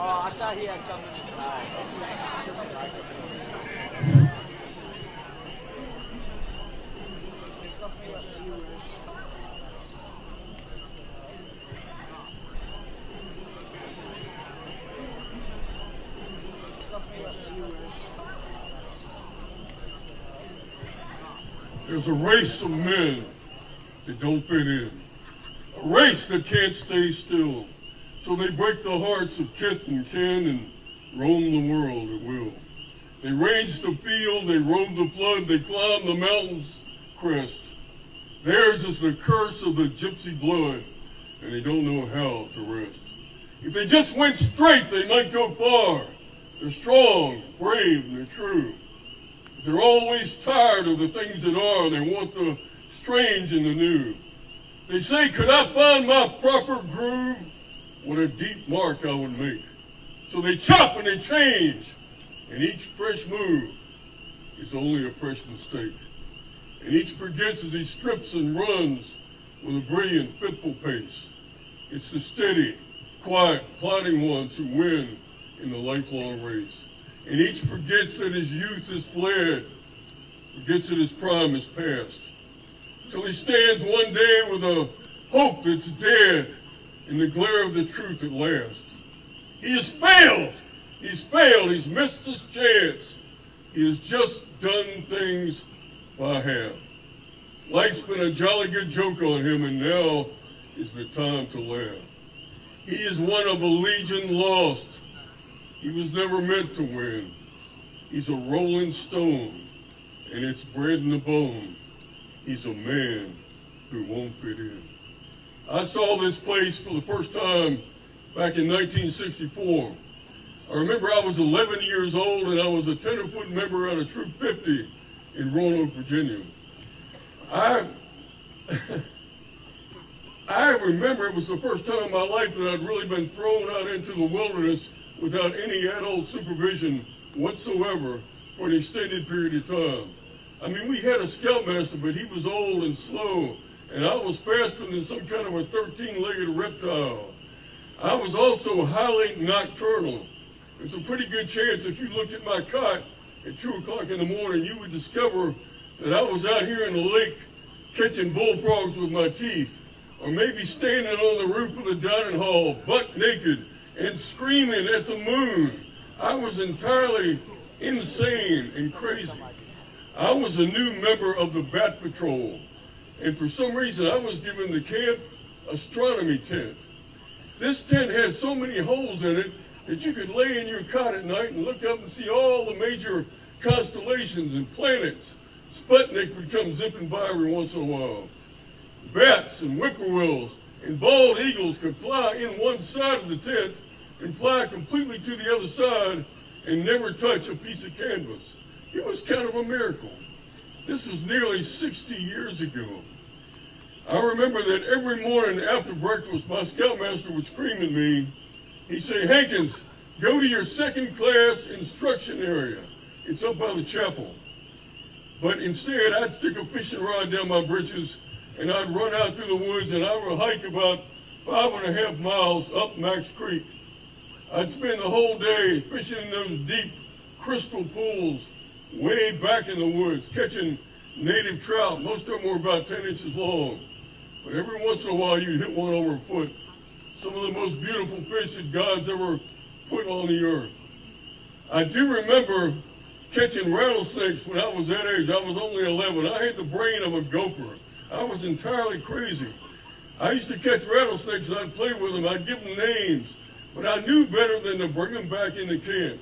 Oh, I thought he had something in his eye. There's a race of men that don't fit in. A race that can't stay still. So they break the hearts of kith and kin and roam the world at will. They range the field, they roam the flood, they climb the mountain's crest. Theirs is the curse of the gypsy blood, and they don't know how to rest. If they just went straight, they might go far. They're strong, brave, and they're true. But They're always tired of the things that are. They want the strange and the new. They say, could I find my proper groove? What a deep mark I would make. So they chop and they change. And each fresh move is only a fresh mistake. And each forgets as he strips and runs with a brilliant, fitful pace. It's the steady, quiet, plodding ones who win in the lifelong race. And each forgets that his youth is fled, forgets that his prime is past, till he stands one day with a hope that's dead in the glare of the truth at last. He has failed. He's failed. He's missed his chance. He has just done things by half. Life's been a jolly good joke on him, and now is the time to laugh. He is one of a legion lost. He was never meant to win. He's a rolling stone, and it's bred in the bone. He's a man who won't fit in. I saw this place for the first time back in 1964. I remember I was 11 years old and I was a tenderfoot member out of Troop 50 in Roanoke, Virginia. I I remember it was the first time in my life that I'd really been thrown out into the wilderness without any adult supervision whatsoever for an extended period of time. I mean, we had a scoutmaster, but he was old and slow, and I was faster than some kind of a 13-legged reptile. I was also highly nocturnal. There's a pretty good chance if you looked at my cot at 2 o'clock in the morning, you would discover that I was out here in the lake catching bullfrogs with my teeth, or maybe standing on the roof of the dining hall, butt naked, and screaming at the moon. I was entirely insane and crazy. I was a new member of the Bat Patrol, and for some reason I was given the camp astronomy tent. This tent had so many holes in it that you could lay in your cot at night and look up and see all the major constellations and planets. Sputnik would come zipping by every once in a while. Bats and whippoorwills and bald eagles could fly in one side of the tent and fly completely to the other side and never touch a piece of canvas. It was kind of a miracle. This was nearly 60 years ago. I remember that every morning after breakfast, my scoutmaster would scream at me. He'd say, Hankins, go to your second class instruction area. It's up by the chapel. But instead, I'd stick a fishing rod down my britches and I'd run out through the woods and I would hike about five and a half miles up Max Creek. I'd spend the whole day fishing in those deep crystal pools way back in the woods, catching native trout. Most of them were about 10 inches long. But every once in a while, you'd hit one over a foot. Some of the most beautiful fish that God's ever put on the earth. I do remember catching rattlesnakes when I was that age. I was only 11. I had the brain of a gopher. I was entirely crazy. I used to catch rattlesnakes and I'd play with them. I'd give them names. But I knew better than to bring them back into camp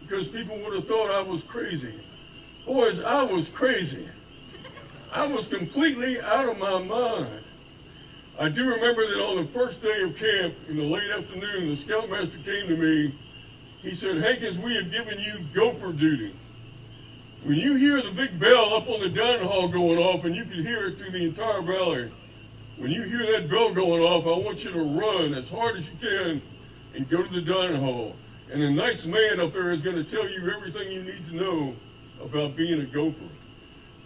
because people would have thought I was crazy. Boys, I was crazy. I was completely out of my mind. I do remember that on the first day of camp, in the late afternoon, the scoutmaster came to me. He said, Hankins, we have given you gopher duty. When you hear the big bell up on the dining hall going off, and you can hear it through the entire valley, when you hear that bell going off, I want you to run as hard as you can and go to the dining hall. And a nice man up there is going to tell you everything you need to know about being a gopher.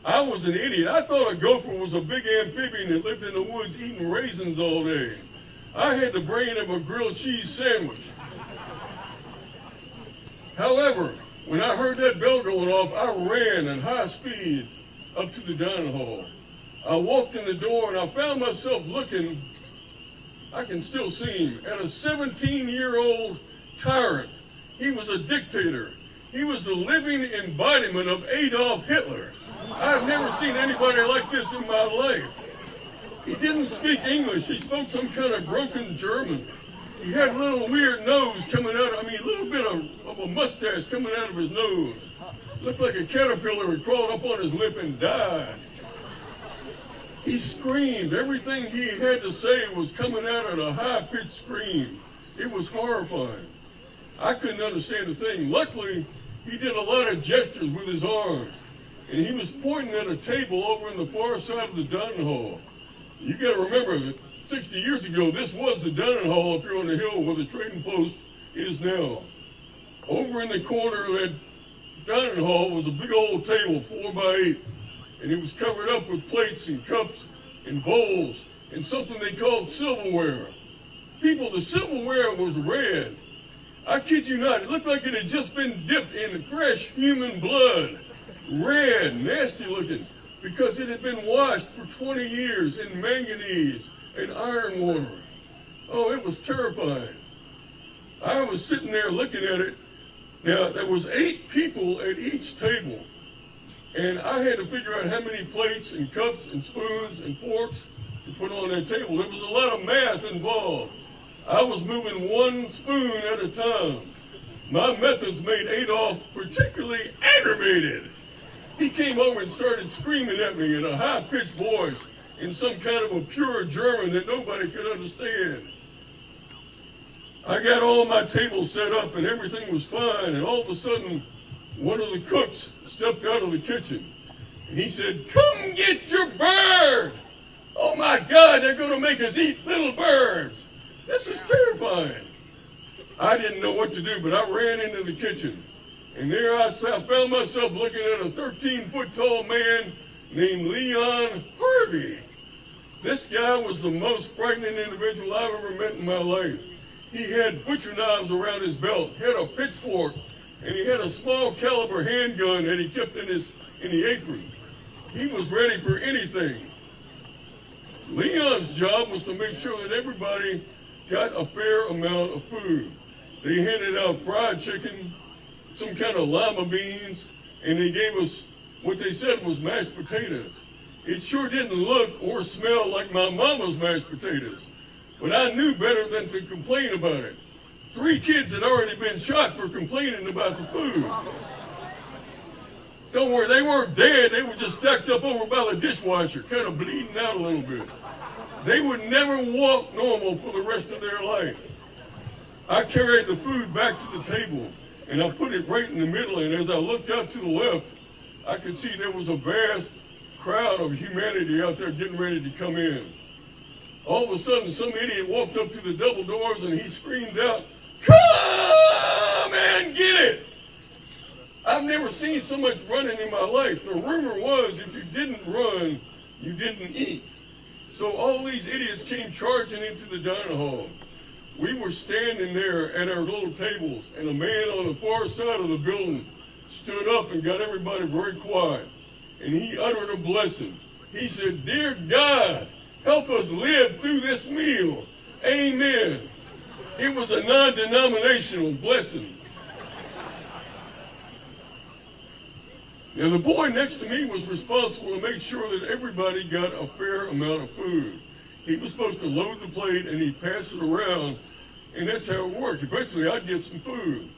I was an idiot. I thought a gopher was a big amphibian that lived in the woods eating raisins all day. I had the brain of a grilled cheese sandwich. However, when I heard that bell going off, I ran at high speed up to the dining hall. I walked in the door and I found myself looking, I can still see him, at a 17 year old tyrant. He was a dictator. He was the living embodiment of Adolf Hitler. I've never seen anybody like this in my life. He didn't speak English. He spoke some kind of broken German. He had a little weird nose coming out. I mean, a little bit of, of a mustache coming out of his nose. Looked like a caterpillar had crawled up on his lip and died. He screamed. Everything he had to say was coming out at a high-pitched scream. It was horrifying. I couldn't understand a thing. Luckily, he did a lot of gestures with his arms. And he was pointing at a table over in the far side of the dining hall. You got to remember that 60 years ago, this was the dining hall up here on the hill where the trading post is now. Over in the corner of that dining hall was a big old table, four by eight, and it was covered up with plates and cups and bowls and something they called silverware. People, the silverware was red. I kid you not, it looked like it had just been dipped in fresh human blood. Red, nasty looking, because it had been washed for 20 years in manganese and iron water. Oh, it was terrifying. I was sitting there looking at it. Now, there was eight people at each table. And I had to figure out how many plates and cups and spoons and forks to put on that table. There was a lot of math involved. I was moving one spoon at a time. My methods made Adolf particularly aggravated. He came over and started screaming at me in a high-pitched voice in some kind of a pure German that nobody could understand. I got all my tables set up and everything was fine, and all of a sudden, one of the cooks stepped out of the kitchen. And he said, Come get your bird! Oh my God, they're going to make us eat little birds. This was terrifying. I didn't know what to do, but I ran into the kitchen. And there I found myself looking at a 13 foot tall man named Leon Harvey. This guy was the most frightening individual I've ever met in my life. He had butcher knives around his belt, had a pitchfork, and he had a small caliber handgun that he kept in his in the apron. He was ready for anything. Leon's job was to make sure that everybody got a fair amount of food. They handed out fried chicken, some kind of lima beans, and they gave us what they said was mashed potatoes. It sure didn't look or smell like my mama's mashed potatoes. But I knew better than to complain about it. Three kids had already been shot for complaining about the food. Don't worry, they weren't dead. They were just stacked up over by the dishwasher, kind of bleeding out a little bit. They would never walk normal for the rest of their life. I carried the food back to the table, and I put it right in the middle, and as I looked out to the left, I could see there was a vast crowd of humanity out there getting ready to come in. All of a sudden, some idiot walked up to the double doors and he screamed out, Come and get it! I've never seen so much running in my life. The rumor was if you didn't run, you didn't eat. So all these idiots came charging into the dining hall. We were standing there at our little tables, and a man on the far side of the building stood up and got everybody very quiet and he uttered a blessing. He said, Dear God, help us live through this meal. Amen. It was a non denominational blessing. Now, the boy next to me was responsible to make sure that everybody got a fair amount of food. He was supposed to load the plate and he'd pass it around, and that's how it worked. Eventually, I'd get some food.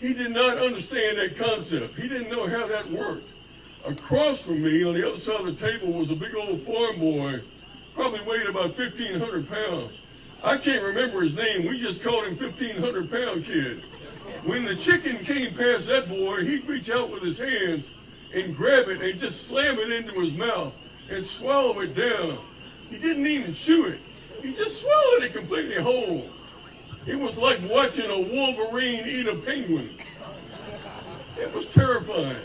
He did not understand that concept. He didn't know how that worked. Across from me, on the other side of the table, was a big old farm boy, probably weighed about 1,500 pounds. I can't remember his name. We just called him 1,500 pound kid. When the chicken came past that boy, he'd reach out with his hands and grab it and just slam it into his mouth and swallow it down. He didn't even chew it. He just swallowed it completely whole. It was like watching a wolverine eat a penguin. It was terrifying.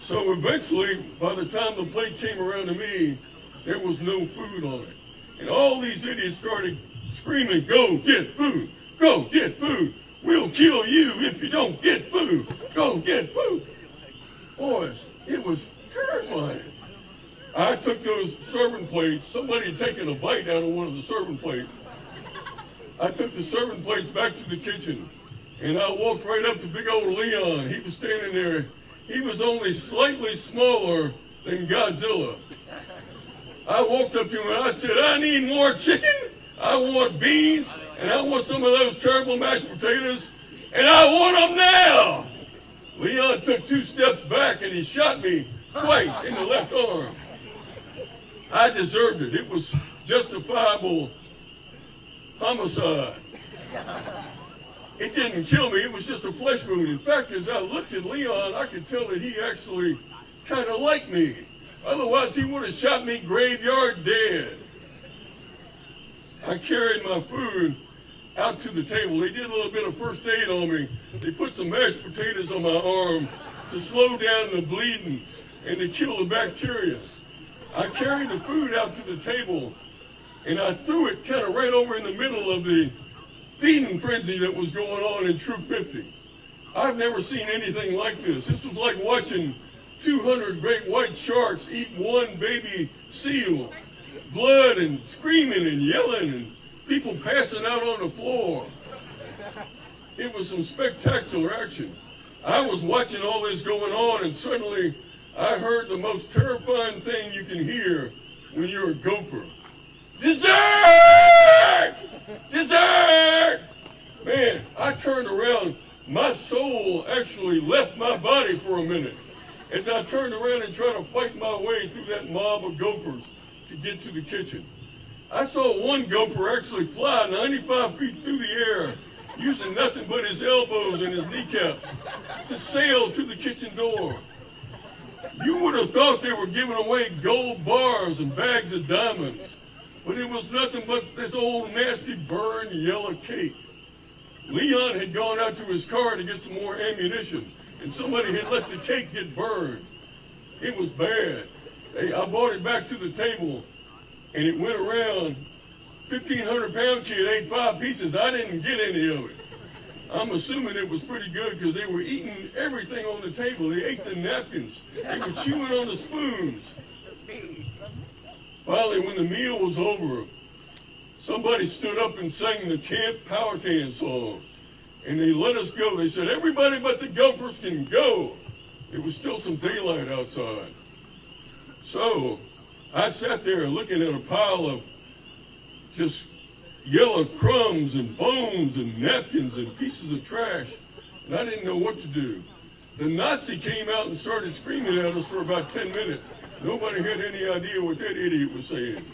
So eventually, by the time the plate came around to me, there was no food on it. And all these idiots started screaming, go get food, go get food. We'll kill you if you don't get food. Go get food. Boys, it was terrifying. I took those serving plates. Somebody had taken a bite out of one of the serving plates. I took the serving plates back to the kitchen, and I walked right up to big old Leon. He was standing there. He was only slightly smaller than Godzilla. I walked up to him and I said, I need more chicken. I want beans, and I want some of those terrible mashed potatoes, and I want them now. Leon took two steps back and he shot me twice in the left arm. I deserved it. It was justifiable homicide. It didn't kill me, it was just a flesh wound. In fact, as I looked at Leon, I could tell that he actually kind of liked me. Otherwise, he would have shot me graveyard dead. I carried my food out to the table. They did a little bit of first aid on me. They put some mashed potatoes on my arm to slow down the bleeding and to kill the bacteria. I carried the food out to the table and I threw it kind of right over in the middle of the feeding frenzy that was going on in Troop 50. I've never seen anything like this. This was like watching 200 great white sharks eat one baby seal. Blood and screaming and yelling and people passing out on the floor. It was some spectacular action. I was watching all this going on and suddenly I heard the most terrifying thing you can hear when you're a gopher. Dessert! Dessert! Man, I turned around. My soul actually left my body for a minute as I turned around and tried to fight my way through that mob of gophers to get to the kitchen. I saw one gopher actually fly 95 feet through the air using nothing but his elbows and his kneecaps to sail to the kitchen door. You would have thought they were giving away gold bars and bags of diamonds. But it was nothing but this old nasty burned yellow cake. Leon had gone out to his car to get some more ammunition, and somebody had let the cake get burned. It was bad. Hey, I brought it back to the table, and it went around. 1,500 pound kid ate five pieces. I didn't get any of it. I'm assuming it was pretty good because they were eating everything on the table. They ate the napkins. They were chewing on the spoons. Finally, when the meal was over, somebody stood up and sang the Camp Powhatan song. And they let us go. They said, everybody but the gophers can go. It was still some daylight outside. So I sat there looking at a pile of just yellow crumbs and bones and napkins and pieces of trash. And I didn't know what to do. The Nazi came out and started screaming at us for about 10 minutes. Nobody had any idea what that idiot was saying.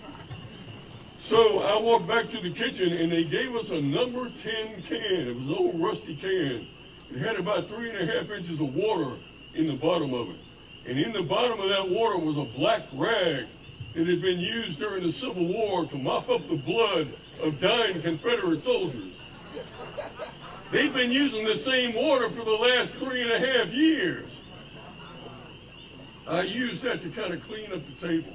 So I walked back to the kitchen and they gave us a number 10 can. It was an old rusty can. It had about three and a half inches of water in the bottom of it. And in the bottom of that water was a black rag that had been used during the Civil War to mop up the blood of dying Confederate soldiers. They've been using the same water for the last three and a half years. I used that to kind of clean up the table.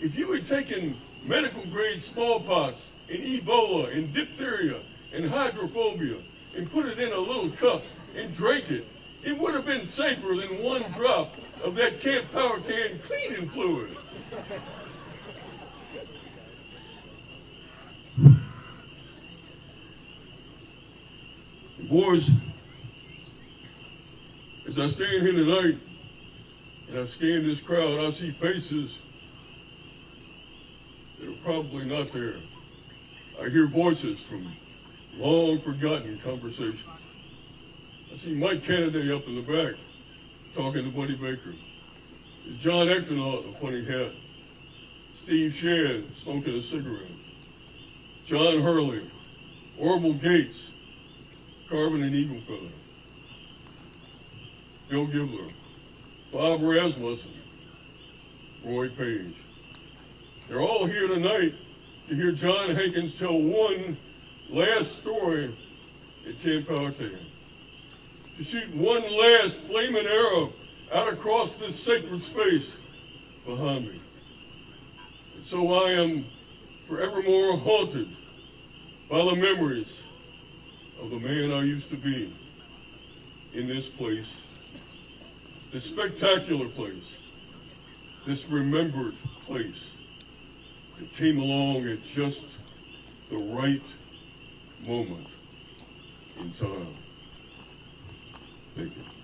If you had taken medical grade smallpox and Ebola and diphtheria and hydrophobia and put it in a little cup and drank it, it would have been safer than one drop of that Camp Powhatan cleaning fluid. Boys, as I stand here tonight and I scan this crowd, I see faces that are probably not there. I hear voices from long forgotten conversations. I see Mike Kennedy up in the back talking to Buddy Baker. John Eckton a funny hat. Steve Shedd smoking a cigarette. John Hurley, Orville Gates, carving an eagle feather. Bill Gibler, Bob Rasmussen, Roy Page. They're all here tonight to hear John Hankins tell one last story at Camp Powhatan. To shoot one last flaming arrow out across this sacred space behind me. And so I am forevermore haunted by the memories of the man I used to be in this place, this spectacular place, this remembered place that came along at just the right moment in time. Thank you.